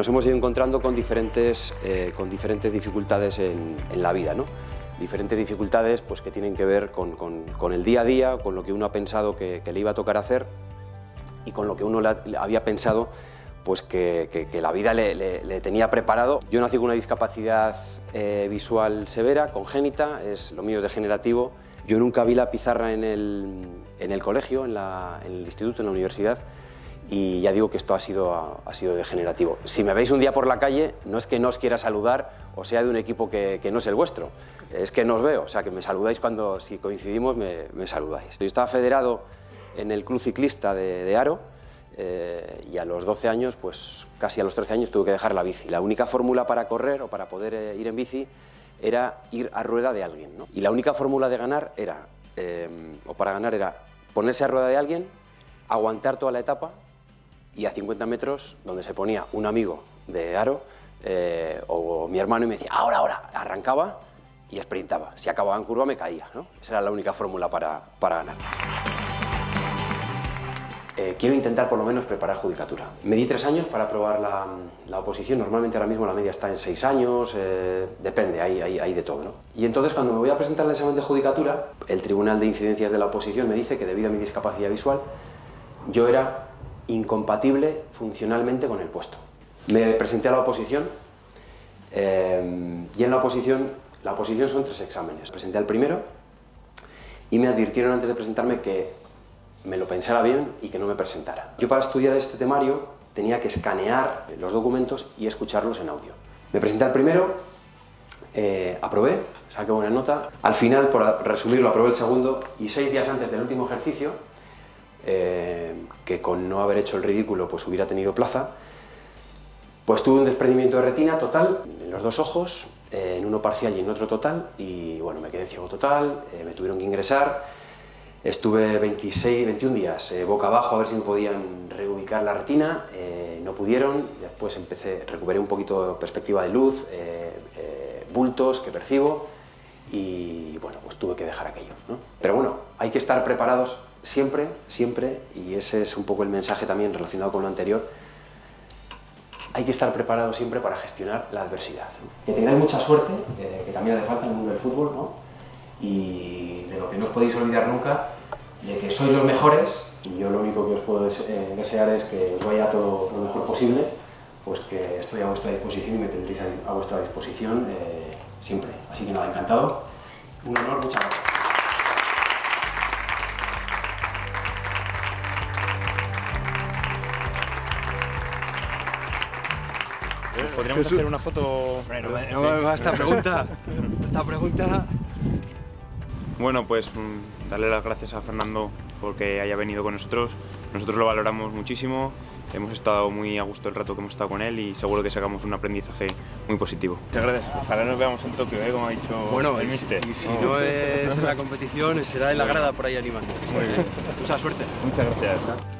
Nos hemos ido encontrando con diferentes, eh, con diferentes dificultades en, la vida, ¿no? diferentes dificultades pues, que tienen que ver con, con, el día a día, con lo que uno ha pensado que, le iba a tocar hacer y con lo que uno había pensado pues que, que, la vida le, tenía preparado. Yo nací con una discapacidad eh, visual severa, congénita, es, lo mío es degenerativo. Yo nunca vi la pizarra en el, en el colegio, en, la, en el instituto, en la universidad, y ya digo que esto ha sido, ha sido degenerativo. Si me veis un día por la calle, no es que no os quiera saludar o sea de un equipo que, que no es el vuestro, es que no os veo, o sea que me saludáis cuando, si coincidimos, me, me saludáis. Yo estaba federado en el club ciclista de, de Aro eh, y a los 12 años, pues casi a los 13 años tuve que dejar la bici. La única fórmula para correr o para poder eh, ir en bici era ir a rueda de alguien. ¿no? Y la única fórmula de ganar era, eh, o para ganar era ponerse a rueda de alguien, aguantar toda la etapa y a 50 metros, donde se ponía un amigo de aro eh, o mi hermano y me decía, ahora, ahora, arrancaba y sprintaba. Si acababa en curva me caía. ¿no? Esa era la única fórmula para, para ganar. Eh, quiero intentar por lo menos preparar judicatura. Me di tres años para aprobar la, la oposición, normalmente ahora mismo la media está en seis años, eh, depende, hay, hay, hay, de todo. ¿no? Y entonces cuando me voy a presentar el examen de judicatura, el Tribunal de Incidencias de la Oposición me dice que debido a mi discapacidad visual, yo era incompatible funcionalmente con el puesto. Me presenté a la oposición eh, y en la oposición, la oposición son tres exámenes. Presenté al primero y me advirtieron antes de presentarme que me lo pensara bien y que no me presentara. Yo para estudiar este temario tenía que escanear los documentos y escucharlos en audio. Me presenté al primero, eh, aprobé, saqué buena nota. Al final, por resumirlo, aprobé el segundo y seis días antes del último ejercicio eh, que con no haber hecho el ridículo pues hubiera tenido plaza, pues tuve un desprendimiento de retina total en los dos ojos, eh, en uno parcial y en otro total, y bueno, me quedé ciego total, eh, me tuvieron que ingresar, estuve 26, 21 días boca abajo a ver si me podían reubicar la retina, no pudieron, después empecé, recuperé un poquito perspectiva de luz, bultos que percibo, y bueno, pues tuve que dejar aquello. ¿no? Pero bueno, hay que estar preparados siempre, siempre, y ese es un poco el mensaje también relacionado con lo anterior, hay que estar preparados siempre para gestionar la adversidad. Que tengáis mucha suerte, que, también hace falta en el mundo del fútbol, ¿no? y de lo que no os podéis olvidar nunca, de que sois los mejores, y yo lo único que os puedo eh, desear es que os vaya todo lo mejor posible, pues que estoy a vuestra disposición y me tendréis a, vuestra disposición eh, siempre. Así que nada, encantado. Un honor, muchas gracias. Podríamos hacer una foto. Bueno, esta pregunta. Esta pregunta. Bueno, pues mm, darle las gracias a Fernando porque haya venido con nosotros. Nosotros lo valoramos muchísimo. Hemos estado muy a gusto el rato que hemos estado con él y seguro que sacamos un aprendizaje muy positivo. Muchas gracias. Ojalá nos veamos en Tokio, ¿eh? como ha dicho bueno, el mister. Y si no es en la competición, será en la grada por ahí animando. Muy bien. Mucha suerte. Muchas gracias.